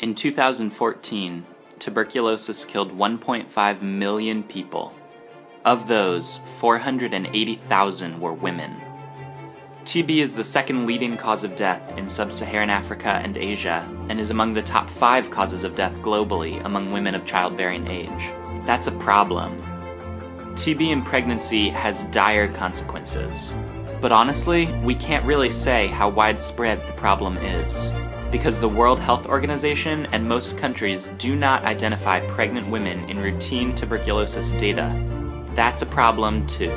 In 2014, tuberculosis killed 1.5 million people. Of those, 480,000 were women. TB is the second leading cause of death in sub Saharan Africa and Asia, and is among the top five causes of death globally among women of childbearing age. That's a problem. TB in pregnancy has dire consequences. But honestly, we can't really say how widespread the problem is. Because the World Health Organization and most countries do not identify pregnant women in routine tuberculosis data. That's a problem too.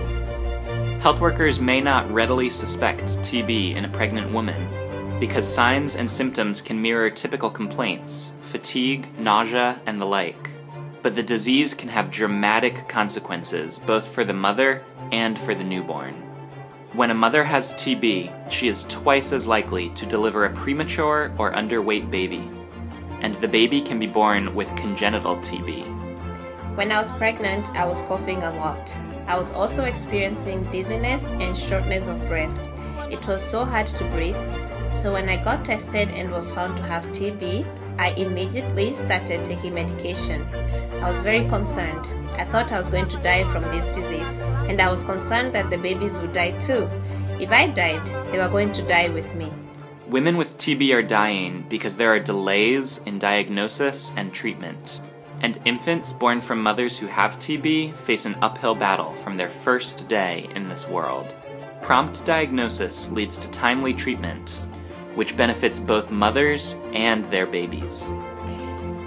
Health workers may not readily suspect TB in a pregnant woman because signs and symptoms can mirror typical complaints, fatigue, nausea, and the like. But the disease can have dramatic consequences both for the mother and for the newborn. When a mother has TB, she is twice as likely to deliver a premature or underweight baby, and the baby can be born with congenital TB. When I was pregnant, I was coughing a lot. I was also experiencing dizziness and shortness of breath. It was so hard to breathe, so when I got tested and was found to have TB, I immediately started taking medication. I was very concerned. I thought I was going to die from this disease, and I was concerned that the babies would die too. If I died, they were going to die with me. Women with TB are dying because there are delays in diagnosis and treatment and infants born from mothers who have TB face an uphill battle from their first day in this world. Prompt diagnosis leads to timely treatment, which benefits both mothers and their babies.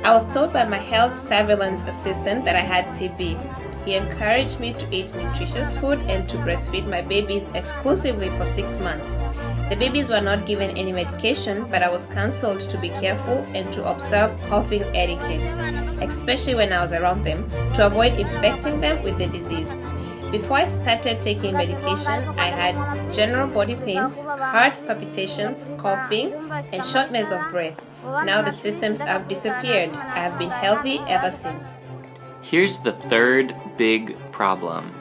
I was told by my health surveillance assistant that I had TB. He encouraged me to eat nutritious food and to breastfeed my babies exclusively for six months. The babies were not given any medication, but I was counseled to be careful and to observe coughing etiquette, especially when I was around them, to avoid infecting them with the disease. Before I started taking medication, I had general body pains, heart palpitations, coughing, and shortness of breath. Now the symptoms have disappeared. I have been healthy ever since. Here's the third big problem.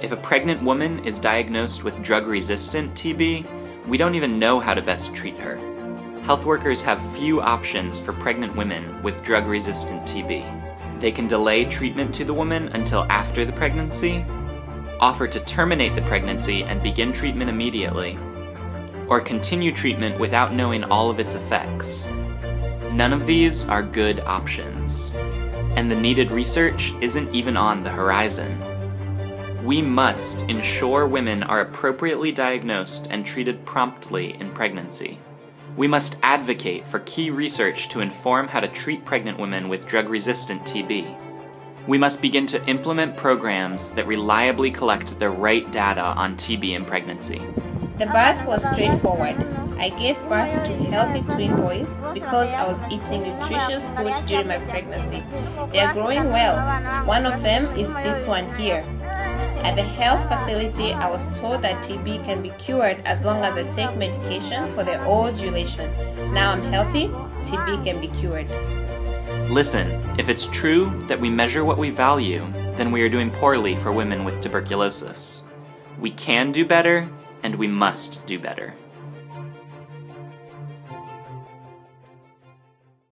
If a pregnant woman is diagnosed with drug resistant TB, we don't even know how to best treat her. Health workers have few options for pregnant women with drug resistant TB. They can delay treatment to the woman until after the pregnancy, offer to terminate the pregnancy and begin treatment immediately, or continue treatment without knowing all of its effects. None of these are good options, and the needed research isn't even on the horizon. We must ensure women are appropriately diagnosed and treated promptly in pregnancy. We must advocate for key research to inform how to treat pregnant women with drug resistant TB. We must begin to implement programs that reliably collect the right data on TB in pregnancy. The birth was straightforward. I gave birth to healthy twin boys because I was eating nutritious food during my pregnancy. They are growing well. One of them is this one here. At the health facility, I was told that TB can be cured as long as I take medication for the whole duration. Now I'm healthy, TB can be cured. Listen, if it's true that we measure what we value, then we are doing poorly for women with tuberculosis. We can do better, and we must do better.